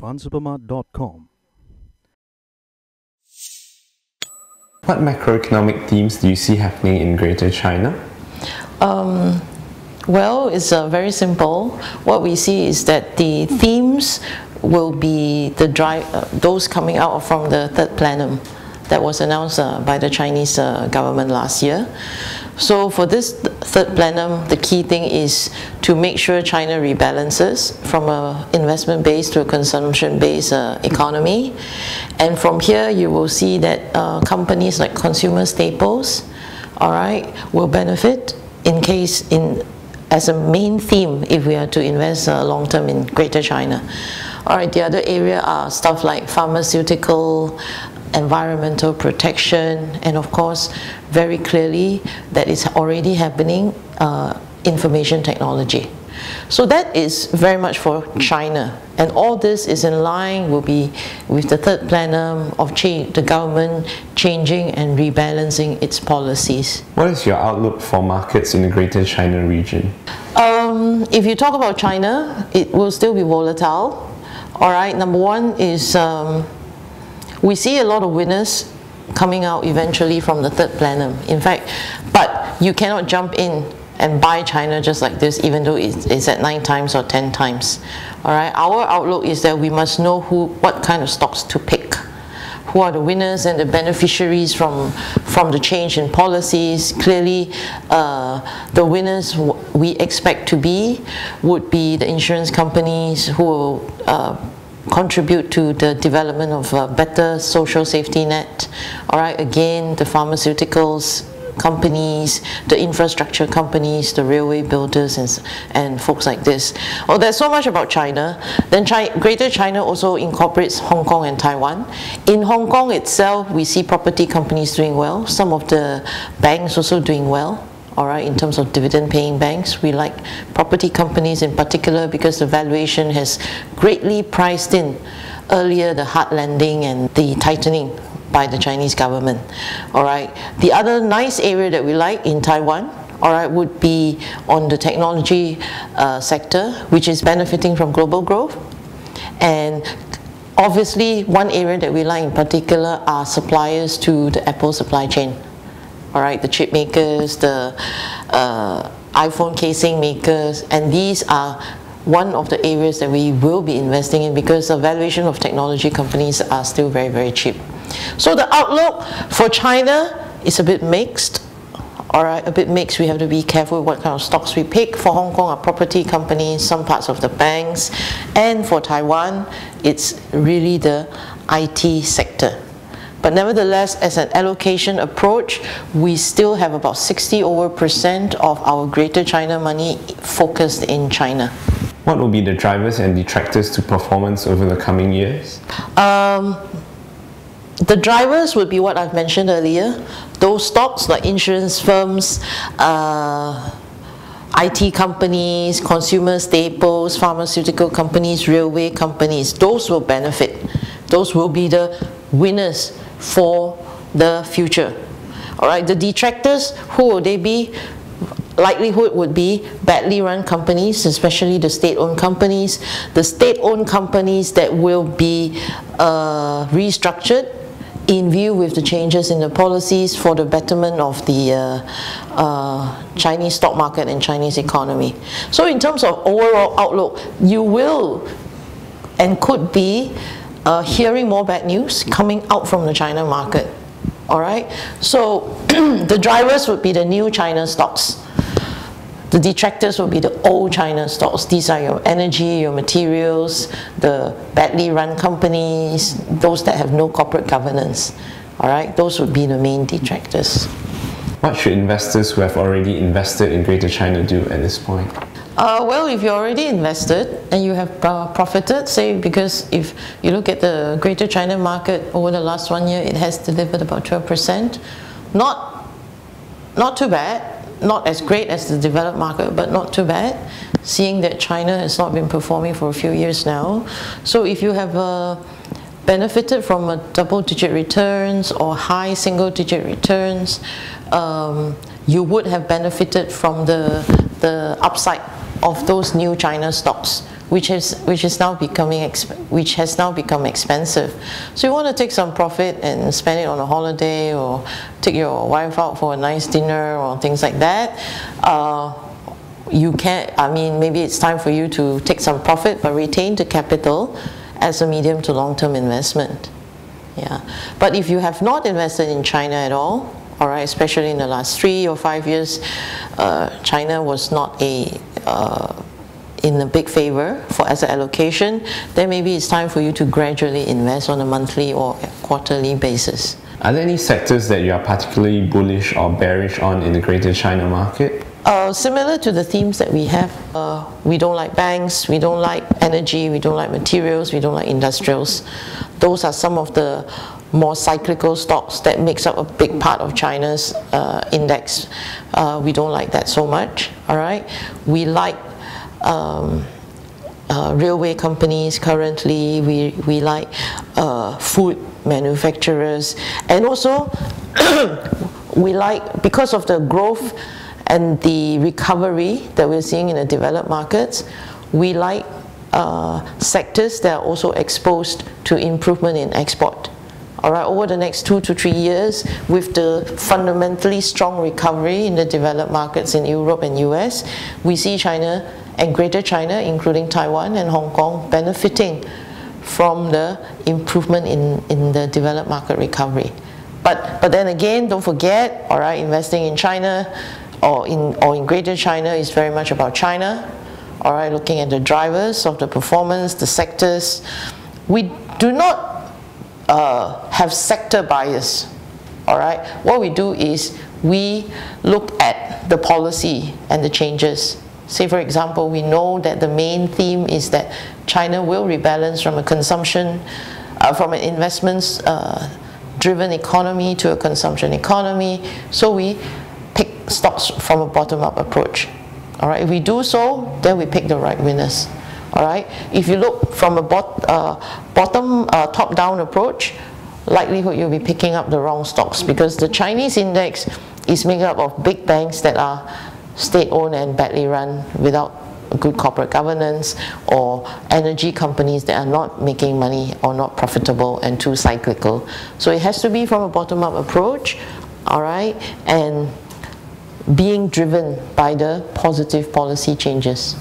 Fundsupermart.com. What macroeconomic themes do you see happening in Greater China? Um, well, it's uh, very simple. What we see is that the themes will be the dry, uh, those coming out from the third plenum that was announced uh, by the Chinese uh, government last year. So for this third plenum, the key thing is to make sure China rebalances from a investment-based to a consumption-based uh, economy. And from here, you will see that uh, companies like consumer staples, all right, will benefit in case in as a main theme if we are to invest uh, long term in Greater China. All right, the other area are stuff like pharmaceutical, environmental protection, and of course, very clearly that is already happening, uh, information technology. So that is very much for China. And all this is in line will be with the third plenum of change, the government changing and rebalancing its policies. What is your outlook for markets in the Greater China region? Um, if you talk about China, it will still be volatile. All right, number one is um, we see a lot of winners coming out eventually from the third plenum. In fact, but you cannot jump in and buy China just like this, even though it's at nine times or ten times. All right, our outlook is that we must know who, what kind of stocks to pick, who are the winners and the beneficiaries from from the change in policies. Clearly, uh, the winners we expect to be would be the insurance companies who. Uh, contribute to the development of a better social safety net. All right, again, the pharmaceuticals companies, the infrastructure companies, the railway builders, and, and folks like this. Oh, there's so much about China. Then China, Greater China also incorporates Hong Kong and Taiwan. In Hong Kong itself, we see property companies doing well. Some of the banks also doing well all right, in terms of dividend paying banks. We like property companies in particular because the valuation has greatly priced in earlier the hard landing and the tightening by the Chinese government. All right. The other nice area that we like in Taiwan, all right, would be on the technology uh, sector, which is benefiting from global growth. And obviously, one area that we like in particular are suppliers to the Apple supply chain all right, the chip makers, the uh, iPhone casing makers, and these are one of the areas that we will be investing in because the valuation of technology companies are still very, very cheap. So the outlook for China is a bit mixed. All right, a bit mixed. We have to be careful what kind of stocks we pick. For Hong Kong, our property companies, some parts of the banks, and for Taiwan, it's really the IT sector. But nevertheless, as an allocation approach, we still have about 60 over percent of our Greater China money focused in China. What will be the drivers and detractors to performance over the coming years? Um, the drivers would be what I've mentioned earlier. Those stocks like insurance firms, uh, IT companies, consumer staples, pharmaceutical companies, railway companies, those will benefit. Those will be the winners for the future. All right, the detractors, who will they be? Likelihood would be badly run companies, especially the state-owned companies, the state-owned companies that will be uh, restructured in view with the changes in the policies for the betterment of the uh, uh, Chinese stock market and Chinese economy. So in terms of overall outlook, you will and could be uh, hearing more bad news coming out from the China market. All right, so the drivers would be the new China stocks. The detractors will be the old China stocks. These are your energy, your materials, the badly run companies, those that have no corporate governance. All right, those would be the main detractors. What should investors who have already invested in Greater China do at this point? Uh, well, if you're already invested and you have uh, profited, say because if you look at the Greater China market over the last one year, it has delivered about 12%. Not, not too bad, not as great as the developed market, but not too bad, seeing that China has not been performing for a few years now. So if you have uh, benefited from a double-digit returns or high single-digit returns, um, you would have benefited from the, the upside of those new China stocks which is which is now becoming which has now become expensive. So you want to take some profit and spend it on a holiday or take your wife out for a nice dinner or things like that. Uh, you can't. I mean maybe it's time for you to take some profit but retain the capital as a medium to long term investment. Yeah. But if you have not invested in China at all, all right, especially in the last three or five years, uh, China was not a uh, in a big favor for asset allocation, then maybe it's time for you to gradually invest on a monthly or quarterly basis. Are there any sectors that you are particularly bullish or bearish on in the greater China market? Uh, similar to the themes that we have, uh, we don't like banks, we don't like energy, we don't like materials, we don't like industrials. Those are some of the more cyclical stocks that makes up a big part of China's uh, index. Uh, we don't like that so much, all right? We like um, uh, railway companies currently, we, we like uh, food manufacturers, and also we like, because of the growth and the recovery that we're seeing in the developed markets, we like uh, sectors that are also exposed to improvement in export. All right, over the next two to three years, with the fundamentally strong recovery in the developed markets in Europe and US, we see China and Greater China, including Taiwan and Hong Kong, benefiting from the improvement in, in the developed market recovery. But, but then again, don't forget, all right, investing in China or in, or in Greater China is very much about China. All right, looking at the drivers of the performance, the sectors. We do not uh, have sector bias. All right, what we do is we look at the policy and the changes. Say, for example, we know that the main theme is that China will rebalance from a consumption, uh, from an investments uh, driven economy to a consumption economy. So we pick stocks from a bottom-up approach. All right, if we do so, then we pick the right winners. All right, if you look from a bot, uh, bottom uh, top-down approach, likelihood you'll be picking up the wrong stocks because the Chinese index is made up of big banks that are state-owned and badly run without good corporate governance or energy companies that are not making money or not profitable and too cyclical. So it has to be from a bottom-up approach, all right, and being driven by the positive policy changes.